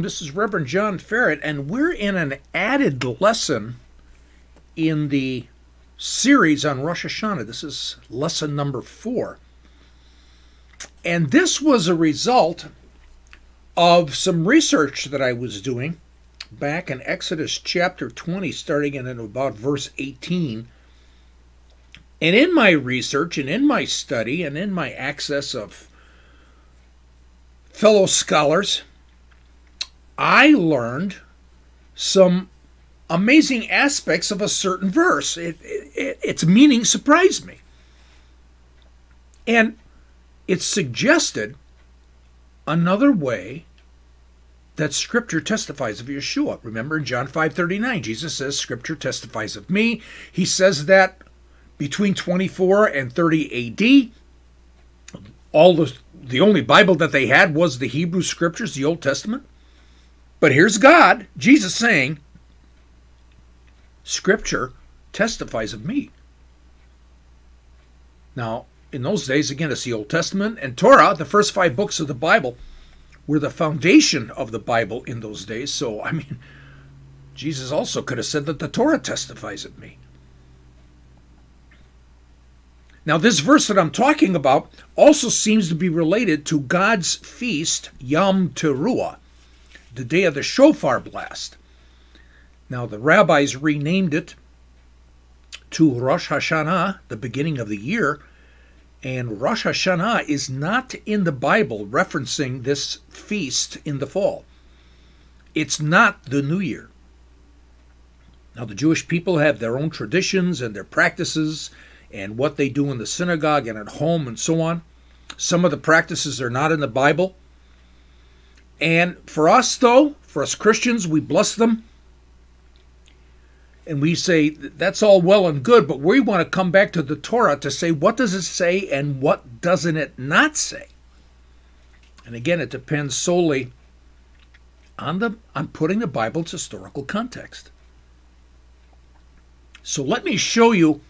This is Reverend John Ferret, and we're in an added lesson in the series on Rosh Hashanah. This is lesson number four. And this was a result of some research that I was doing back in Exodus chapter 20, starting in about verse 18. And in my research and in my study and in my access of fellow scholars, I learned some amazing aspects of a certain verse. It, it, its meaning surprised me. And it suggested another way that scripture testifies of Yeshua. Remember in John 5:39 Jesus says scripture testifies of me. He says that between 24 and 30 AD all the the only Bible that they had was the Hebrew scriptures, the Old Testament. But here's God, Jesus saying, Scripture testifies of me. Now, in those days, again, it's the Old Testament and Torah, the first five books of the Bible, were the foundation of the Bible in those days. So, I mean, Jesus also could have said that the Torah testifies of me. Now, this verse that I'm talking about also seems to be related to God's feast, Yom Teruah, the day of the shofar blast. Now, the rabbis renamed it to Rosh Hashanah, the beginning of the year, and Rosh Hashanah is not in the Bible referencing this feast in the fall. It's not the New Year. Now, the Jewish people have their own traditions and their practices and what they do in the synagogue and at home and so on. Some of the practices are not in the Bible. And for us, though, for us Christians, we bless them. And we say that's all well and good, but we want to come back to the Torah to say what does it say and what doesn't it not say. And again, it depends solely on the on putting the Bible's historical context. So let me show you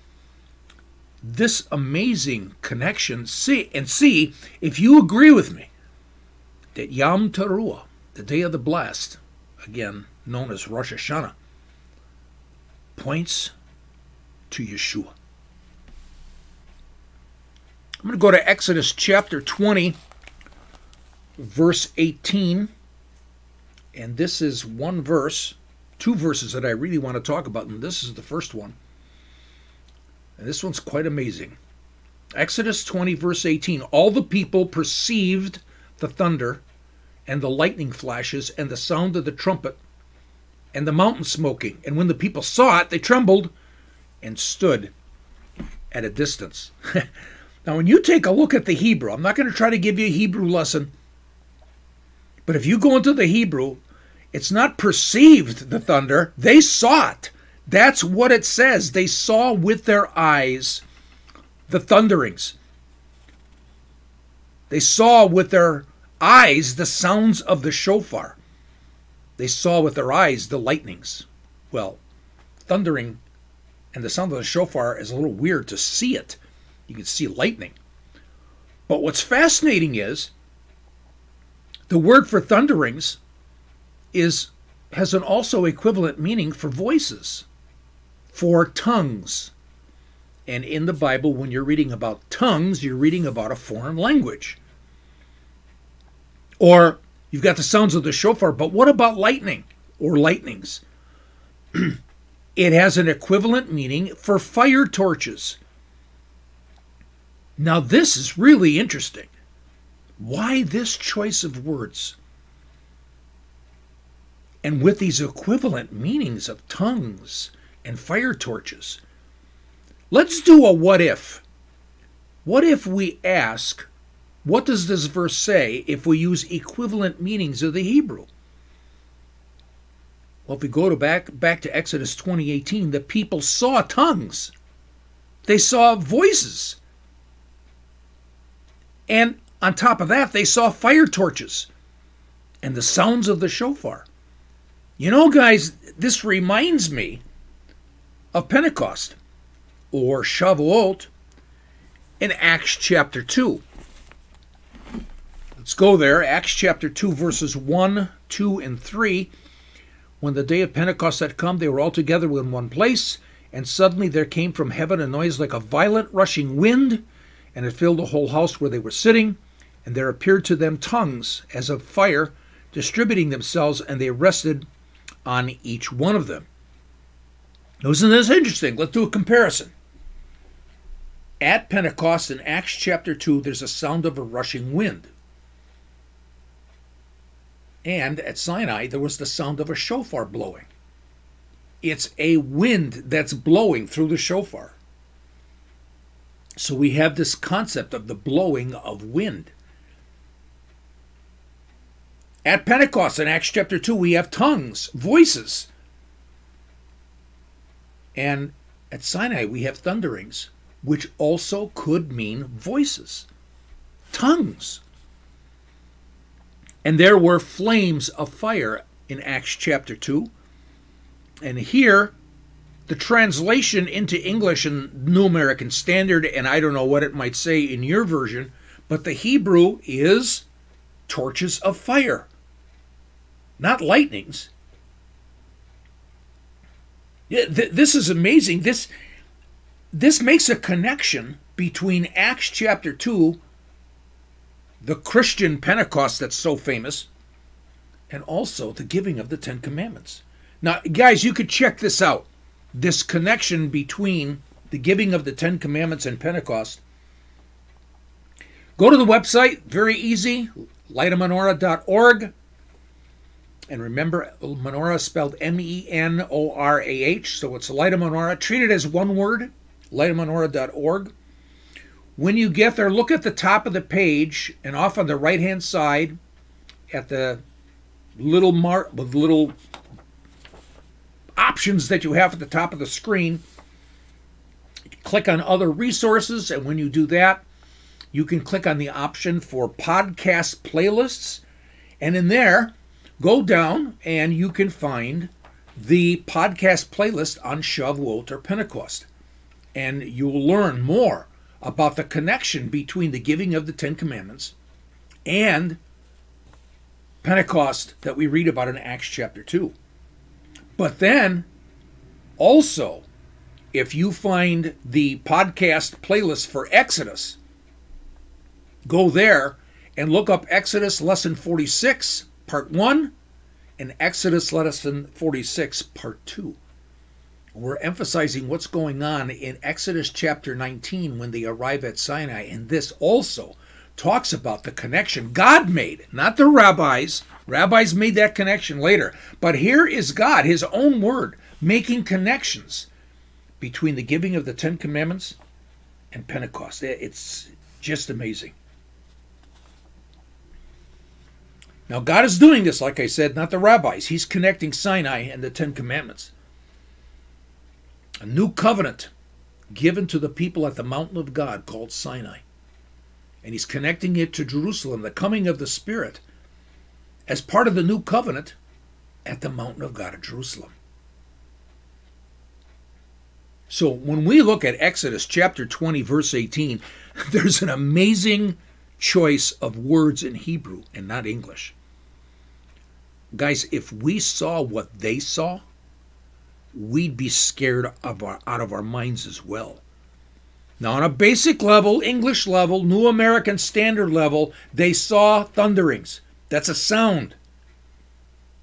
this amazing connection see and see if you agree with me that Yom Teruah, the day of the blast, again known as Rosh Hashanah, points to Yeshua. I'm going to go to Exodus chapter 20, verse 18. And this is one verse, two verses that I really want to talk about, and this is the first one. And this one's quite amazing. Exodus 20, verse 18 All the people perceived the thunder and the lightning flashes and the sound of the trumpet and the mountain smoking. And when the people saw it, they trembled and stood at a distance. now, when you take a look at the Hebrew, I'm not going to try to give you a Hebrew lesson, but if you go into the Hebrew, it's not perceived the thunder, they saw it. That's what it says. They saw with their eyes the thunderings. They saw with their eyes the sounds of the shofar. They saw with their eyes the lightnings. Well, thundering and the sound of the shofar is a little weird to see it. You can see lightning. But what's fascinating is the word for thunderings is has an also equivalent meaning for voices for tongues. And in the Bible, when you're reading about tongues, you're reading about a foreign language. Or you've got the sounds of the shofar, but what about lightning or lightnings? it has an equivalent meaning for fire torches. Now, this is really interesting. Why this choice of words? And with these equivalent meanings of tongues and fire torches. Let's do a what if. What if we ask, what does this verse say if we use equivalent meanings of the Hebrew? Well, if we go to back back to Exodus 20:18, the people saw tongues. They saw voices. And on top of that, they saw fire torches and the sounds of the shofar. You know, guys, this reminds me of Pentecost or Shavuot in Acts chapter 2. Let's go there, Acts chapter 2, verses 1 2 and 3. When the day of Pentecost had come, they were all together in one place, and suddenly there came from heaven a noise like a violent rushing wind, and it filled the whole house where they were sitting. And there appeared to them tongues as of fire, distributing themselves, and they rested on each one of them. Isn't this interesting? Let's do a comparison. At Pentecost in Acts chapter 2, there's a sound of a rushing wind. And at Sinai, there was the sound of a shofar blowing. It's a wind that's blowing through the shofar. So we have this concept of the blowing of wind. At Pentecost in Acts chapter 2, we have tongues, voices. And at Sinai, we have thunderings, which also could mean voices, tongues. And there were flames of fire in Acts chapter 2. And here, the translation into English and New American Standard, and I don't know what it might say in your version, but the Hebrew is torches of fire not lightnings. This is amazing. This this makes a connection between Acts chapter 2, the Christian Pentecost that's so famous, and also the giving of the Ten Commandments. Now, guys, you could check this out. This connection between the giving of the Ten Commandments and Pentecost. Go to the website, very easy, lightofmenorah.org. And remember, menorah spelled M E N O R A H, so it's Light Menorah. Treat it as one word, lightofmenorah.org. When you get there, look at the top of the page and off on the right hand side at the little mark with little options that you have at the top of the screen. Click on other resources, and when you do that, you can click on the option for podcast playlists. And in there, go down and you can find the podcast playlist on Shavuot or Pentecost. And you'll learn more about the connection between the giving of the Ten Commandments and Pentecost that we read about in Acts chapter 2. But then, also, if you find the podcast playlist for Exodus, go there and look up Exodus lesson 46 part 1, and Exodus lesson 46, part 2. We're emphasizing what's going on in Exodus chapter 19 when they arrive at Sinai, and this also talks about the connection God made, not the rabbis. Rabbis made that connection later. But here is God, His own word, making connections between the giving of the Ten Commandments and Pentecost. It's just amazing. Now, God is doing this, like I said, not the rabbis. He's connecting Sinai and the Ten Commandments. A new covenant given to the people at the mountain of God called Sinai. And he's connecting it to Jerusalem, the coming of the Spirit, as part of the new covenant at the mountain of God at Jerusalem. So when we look at Exodus chapter 20, verse 18, there's an amazing choice of words in Hebrew and not English. Guys, if we saw what they saw, we'd be scared of our, out of our minds as well. Now, on a basic level, English level, New American Standard level, they saw thunderings. That's a sound.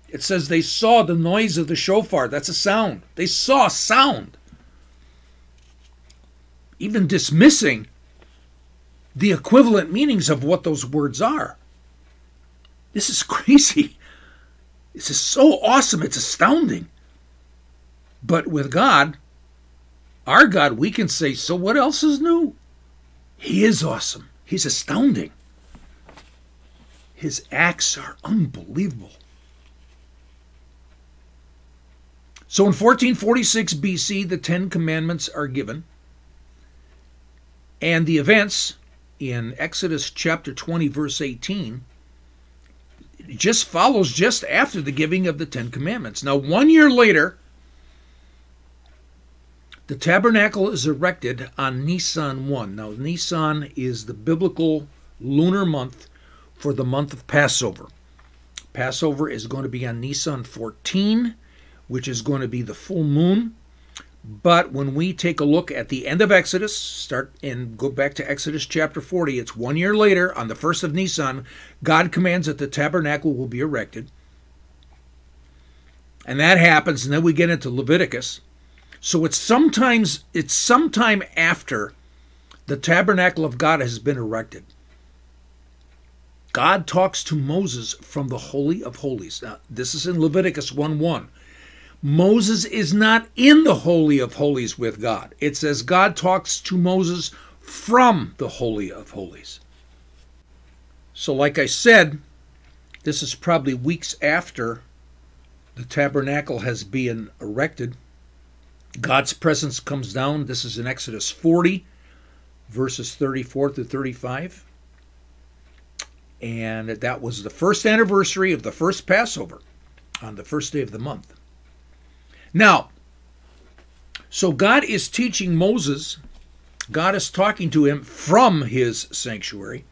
It says they saw the noise of the shofar. That's a sound. They saw sound. Even dismissing the equivalent meanings of what those words are. This is crazy. This is so awesome. It's astounding. But with God, our God, we can say, so what else is new? He is awesome. He's astounding. His acts are unbelievable. So in 1446 BC, the Ten Commandments are given. And the events in Exodus chapter 20, verse 18, just follows just after the giving of the Ten Commandments. Now, one year later, the tabernacle is erected on Nisan 1. Now, Nisan is the biblical lunar month for the month of Passover. Passover is going to be on Nisan 14, which is going to be the full moon. But when we take a look at the end of Exodus, start and go back to Exodus chapter 40, it's one year later on the first of Nisan, God commands that the tabernacle will be erected. And that happens, and then we get into Leviticus. So it's sometimes it's sometime after the tabernacle of God has been erected. God talks to Moses from the Holy of Holies. Now, this is in Leviticus 1 1. Moses is not in the Holy of Holies with God. It says God talks to Moses from the Holy of Holies. So, like I said, this is probably weeks after the tabernacle has been erected. God's presence comes down. This is in Exodus 40, verses 34 through 35. And that was the first anniversary of the first Passover on the first day of the month. Now, so God is teaching Moses, God is talking to him from his sanctuary,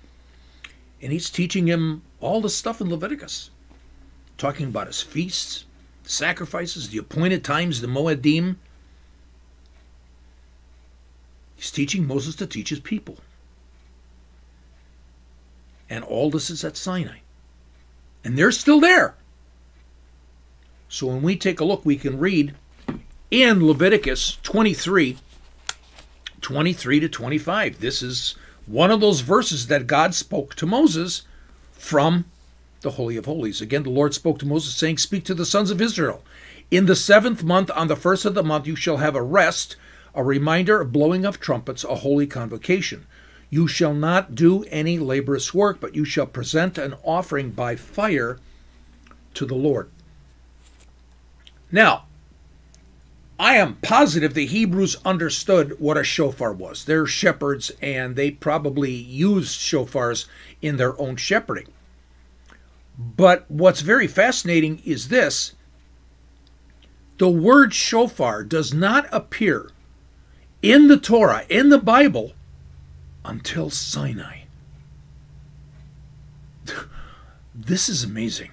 and he's teaching him all the stuff in Leviticus, talking about his feasts, sacrifices, the appointed times, the Moedim. He's teaching Moses to teach his people. And all this is at Sinai. And they're still there. So when we take a look, we can read in Leviticus 23 23 to 25. This is one of those verses that God spoke to Moses from the Holy of Holies. Again, the Lord spoke to Moses, saying, Speak to the sons of Israel. In the seventh month, on the first of the month, you shall have a rest, a reminder of blowing of trumpets, a holy convocation. You shall not do any laborious work, but you shall present an offering by fire to the Lord. Now, I am positive the Hebrews understood what a shofar was. They're shepherds and they probably used shofars in their own shepherding. But what's very fascinating is this the word shofar does not appear in the Torah, in the Bible, until Sinai. This is amazing.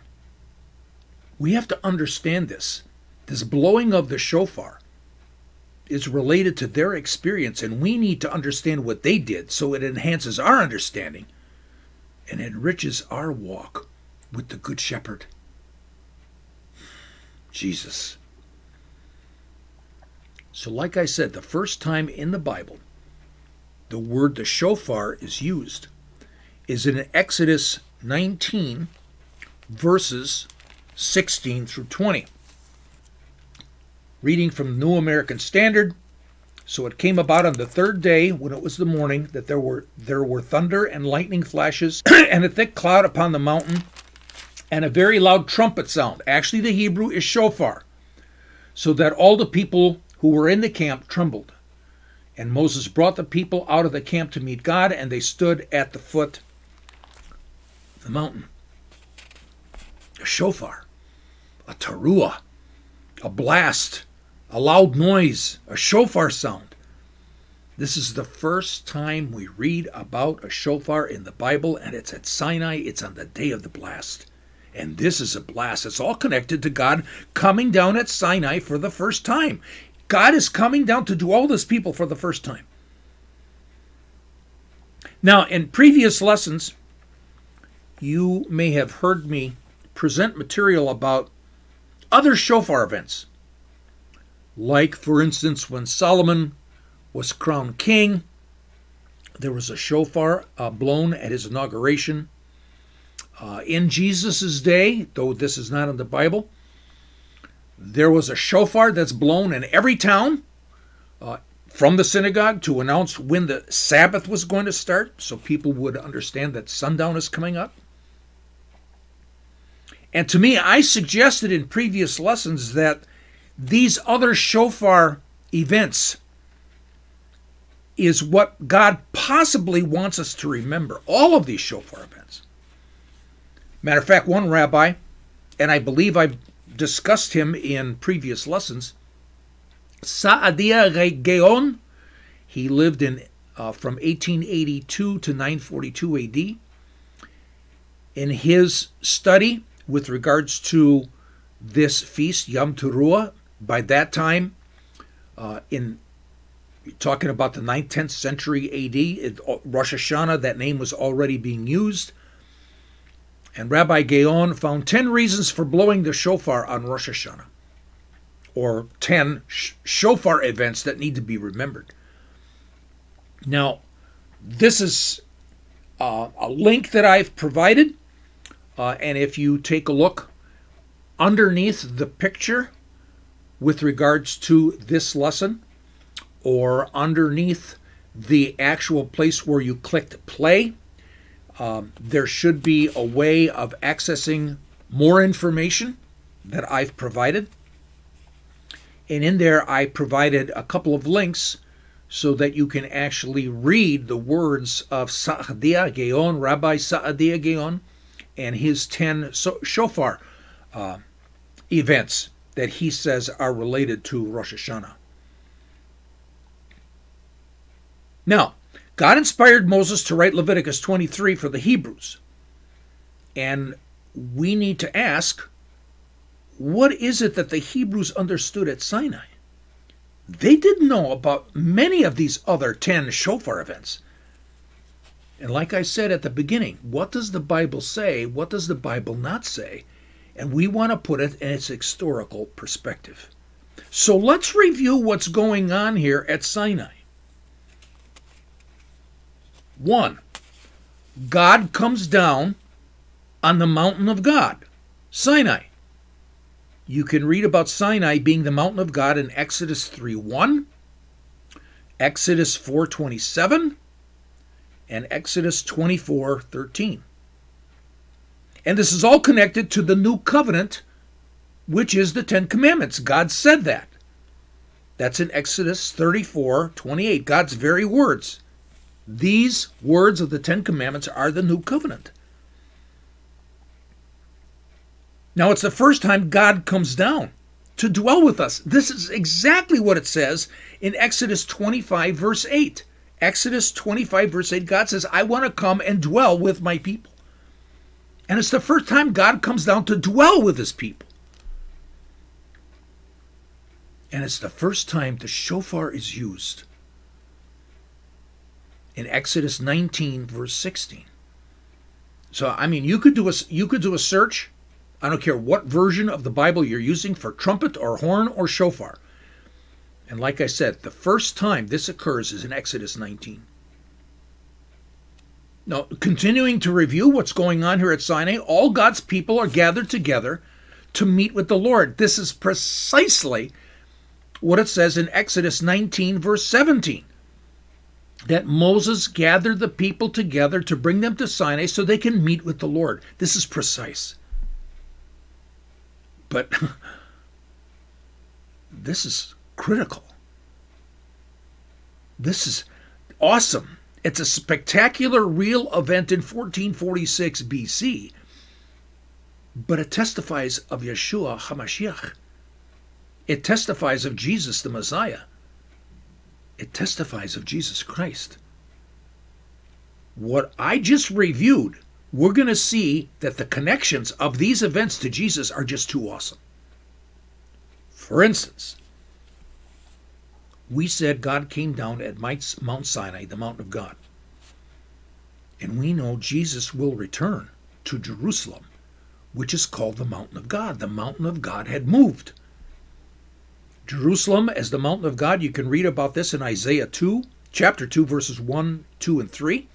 We have to understand this. This blowing of the shofar is related to their experience, and we need to understand what they did so it enhances our understanding and enriches our walk with the Good Shepherd. Jesus. So, like I said, the first time in the Bible the word the shofar is used is in Exodus 19, verses 16 through 20. Reading from New American Standard. So it came about on the third day, when it was the morning, that there were there were thunder and lightning flashes, and a thick cloud upon the mountain, and a very loud trumpet sound. Actually, the Hebrew is shofar, so that all the people who were in the camp trembled. And Moses brought the people out of the camp to meet God, and they stood at the foot of the mountain. A shofar, a teruah, a blast, a loud noise, a shofar sound. This is the first time we read about a shofar in the Bible, and it's at Sinai. It's on the day of the blast. And this is a blast. It's all connected to God coming down at Sinai for the first time. God is coming down to do all this people for the first time. Now, in previous lessons, you may have heard me present material about other shofar events. Like, for instance, when Solomon was crowned king, there was a shofar uh, blown at his inauguration. Uh, in Jesus' day, though this is not in the Bible, there was a shofar that's blown in every town uh, from the synagogue to announce when the Sabbath was going to start so people would understand that sundown is coming up. And to me, I suggested in previous lessons that these other shofar events is what God possibly wants us to remember. All of these shofar events. Matter of fact, one rabbi, and I believe I've discussed him in previous lessons, Saadia Gaon, he lived in uh, from 1882 to 942 AD. In his study, with regards to this feast, Yom Teruah. By that time, uh, in talking about the 9th, 10th century AD, it, Rosh Hashanah, that name was already being used. And Rabbi Gaon found 10 reasons for blowing the shofar on Rosh Hashanah, or 10 sh- shofar events that need to be remembered. Now, this is uh, a link that I've provided, uh, and if you take a look underneath the picture with regards to this lesson, or underneath the actual place where you clicked play, um, there should be a way of accessing more information that I've provided. And in there, I provided a couple of links so that you can actually read the words of Sa'adia Gaon, Rabbi Sa'adia Gaon, and his 10 shofar uh, events that he says are related to Rosh Hashanah. Now, God inspired Moses to write Leviticus 23 for the Hebrews. And we need to ask what is it that the Hebrews understood at Sinai? They didn't know about many of these other 10 shofar events. And like I said at the beginning, what does the Bible say? What does the Bible not say? And we want to put it in its historical perspective. So let's review what's going on here at Sinai. One, God comes down on the mountain of God, Sinai. You can read about Sinai being the mountain of God in Exodus 3:1, Exodus 4:27, and Exodus 24:13. And this is all connected to the new covenant, which is the 10 commandments. God said that. That's in Exodus 34:28, God's very words. These words of the Ten Commandments are the new covenant. Now, it's the first time God comes down to dwell with us. This is exactly what it says in Exodus 25, verse 8. Exodus 25, verse 8, God says, I want to come and dwell with my people. And it's the first time God comes down to dwell with his people. And it's the first time the shofar is used in Exodus 19 verse 16. So I mean you could do a you could do a search. I don't care what version of the Bible you're using for trumpet or horn or shofar. And like I said, the first time this occurs is in Exodus 19. Now, continuing to review what's going on here at Sinai, all God's people are gathered together to meet with the Lord. This is precisely what it says in Exodus 19, verse 17 that Moses gathered the people together to bring them to Sinai so they can meet with the Lord. This is precise. But this is critical. This is awesome. It's a spectacular real event in 1446 BC, but it testifies of Yeshua HaMashiach. It testifies of Jesus the Messiah it testifies of Jesus Christ. What I just reviewed, we're going to see that the connections of these events to Jesus are just too awesome. For instance, we said God came down at Mount Sinai, the mountain of God. And we know Jesus will return to Jerusalem, which is called the mountain of God. The mountain of God had moved. Jerusalem as the mountain of God. You can read about this in Isaiah 2, chapter 2, verses 1, 2, and 3.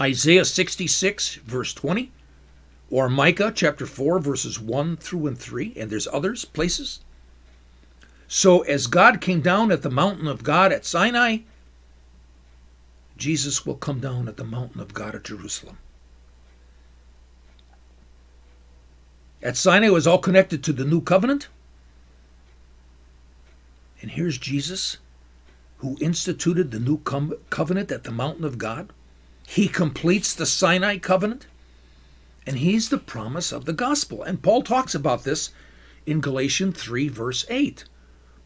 Isaiah 66, verse 20. Or Micah chapter 4, verses 1 through and 3. And there's others, places. So as God came down at the mountain of God at Sinai, Jesus will come down at the mountain of God at Jerusalem. At Sinai was all connected to the new covenant. And here's Jesus, who instituted the new covenant at the mountain of God. He completes the Sinai covenant, and he's the promise of the gospel. And Paul talks about this in Galatians 3, verse 8.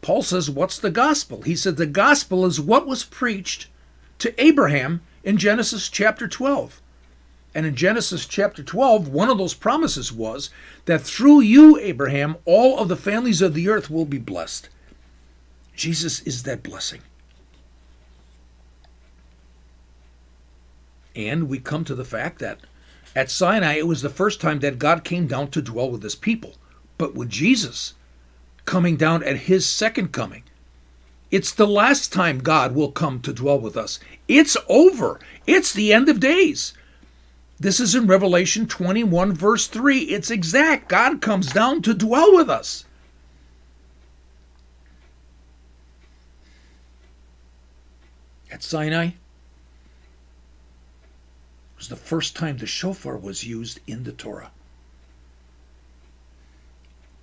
Paul says, What's the gospel? He said, The gospel is what was preached to Abraham in Genesis chapter 12. And in Genesis chapter 12, one of those promises was that through you, Abraham, all of the families of the earth will be blessed. Jesus is that blessing. And we come to the fact that at Sinai, it was the first time that God came down to dwell with his people. But with Jesus coming down at his second coming, it's the last time God will come to dwell with us. It's over. It's the end of days. This is in Revelation 21, verse 3. It's exact. God comes down to dwell with us. At Sinai, was the first time the shofar was used in the Torah.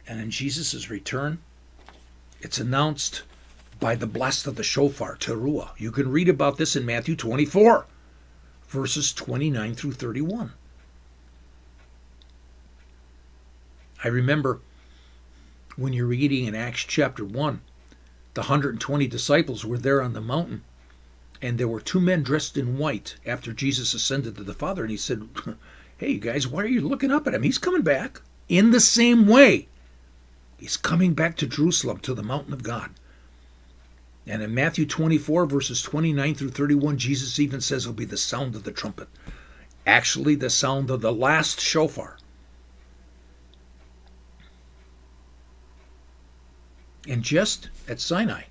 And in Jesus' return, it's announced by the blast of the shofar, teruah. You can read about this in Matthew 24, verses 29 through 31. I remember when you're reading in Acts chapter 1, the 120 disciples were there on the mountain and there were two men dressed in white after Jesus ascended to the Father, and he said, Hey, you guys, why are you looking up at him? He's coming back in the same way. He's coming back to Jerusalem, to the mountain of God. And in Matthew 24, verses 29 through 31, Jesus even says it'll be the sound of the trumpet. Actually, the sound of the last shofar. And just at Sinai,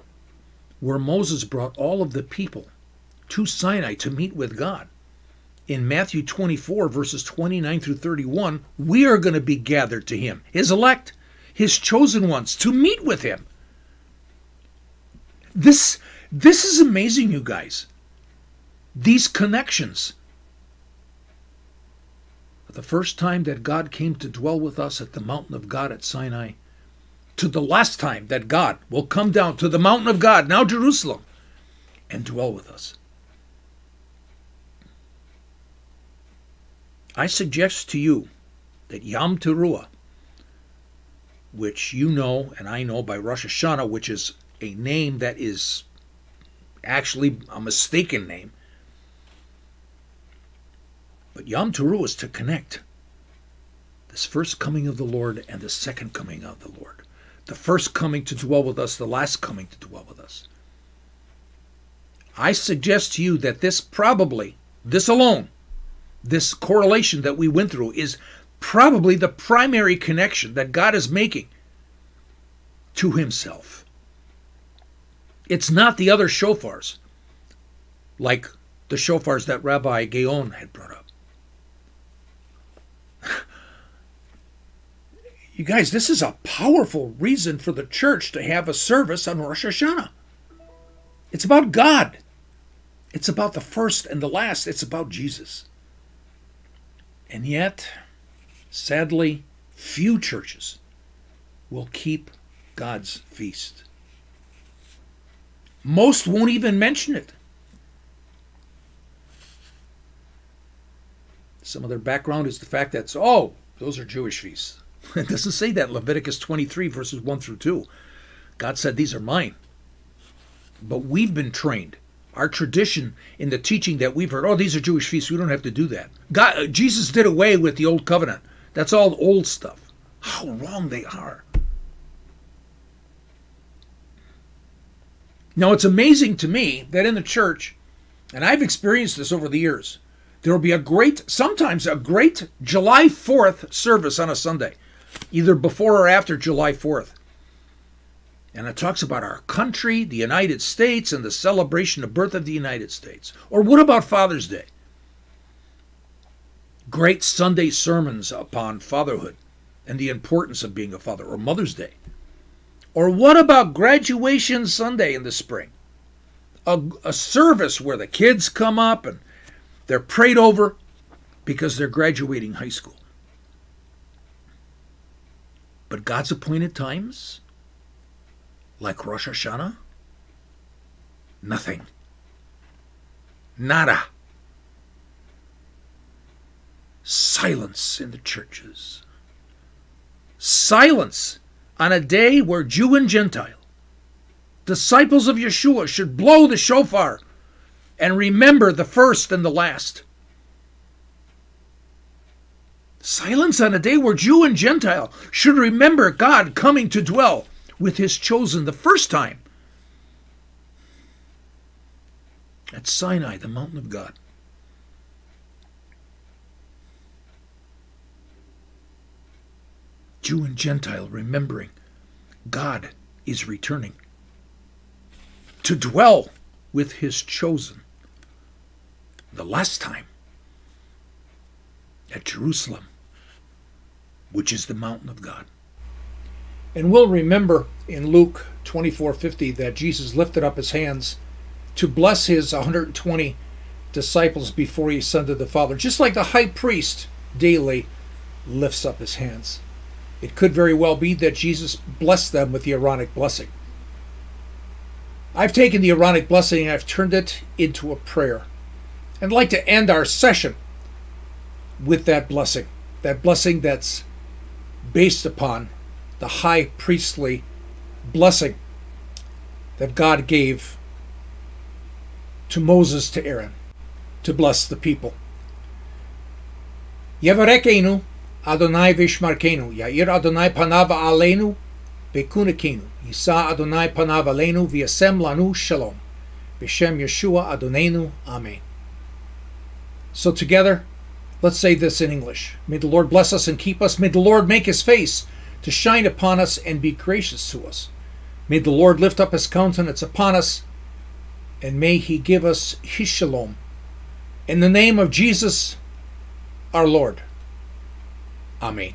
where Moses brought all of the people to Sinai to meet with God. In Matthew 24, verses 29 through 31, we are going to be gathered to him, his elect, his chosen ones, to meet with him. This, this is amazing, you guys. These connections. The first time that God came to dwell with us at the mountain of God at Sinai, to the last time that God will come down to the mountain of God, now Jerusalem, and dwell with us. I suggest to you that Yom Teruah, which you know and I know by Rosh Hashanah, which is a name that is actually a mistaken name, but Yom Teruah is to connect this first coming of the Lord and the second coming of the Lord. The first coming to dwell with us, the last coming to dwell with us. I suggest to you that this probably, this alone, this correlation that we went through is probably the primary connection that God is making to himself. It's not the other shofars, like the shofars that Rabbi Gaon had brought up. you guys, this is a powerful reason for the church to have a service on Rosh Hashanah. It's about God. It's about the first and the last. It's about Jesus. And yet, sadly, few churches will keep God's feast. Most won't even mention it. Some of their background is the fact that, oh, those are Jewish feasts. It doesn't say that Leviticus 23, verses 1 through 2. God said, These are mine. But we've been trained our tradition in the teaching that we've heard, oh, these are Jewish feasts. We don't have to do that. God, uh, Jesus did away with the old covenant. That's all old stuff. How wrong they are. Now, it's amazing to me that in the church, and I've experienced this over the years, there will be a great, sometimes a great July 4th service on a Sunday, either before or after July 4th. And it talks about our country, the United States, and the celebration of birth of the United States. Or what about Father's Day? Great Sunday sermons upon fatherhood and the importance of being a father, or Mother's Day. Or what about graduation Sunday in the spring? A, a service where the kids come up and they're prayed over because they're graduating high school. But God's appointed times like Rosh Hashanah? Nothing. Nada. Silence in the churches. Silence on a day where Jew and Gentile, disciples of Yeshua, should blow the shofar and remember the first and the last. Silence on a day where Jew and Gentile should remember God coming to dwell with his chosen the first time at Sinai, the mountain of God. Jew and Gentile remembering God is returning to dwell with his chosen the last time at Jerusalem, which is the mountain of God. And we'll remember in Luke 24:50 that Jesus lifted up his hands to bless his 120 disciples before he ascended the Father, just like the high priest daily lifts up his hands. It could very well be that Jesus blessed them with the Aaronic blessing. I've taken the Aaronic blessing and I've turned it into a prayer. And I'd like to end our session with that blessing, that blessing that's based upon the high priestly blessing that God gave to Moses to Aaron to bless the people. Yevarekenu Adonai vishmarkenu, Yair Adonai panav aleinu bekunekenu, Yisa Adonai panav aleinu v'yasem lanu shalom. B'shem Yeshua Adonenu, Amen. So together, let's say this in English. May the Lord bless us and keep us. May the Lord make his face to shine upon us and be gracious to us. May the Lord lift up his countenance upon us, and may he give us his shalom. In the name of Jesus, our Lord. Amen.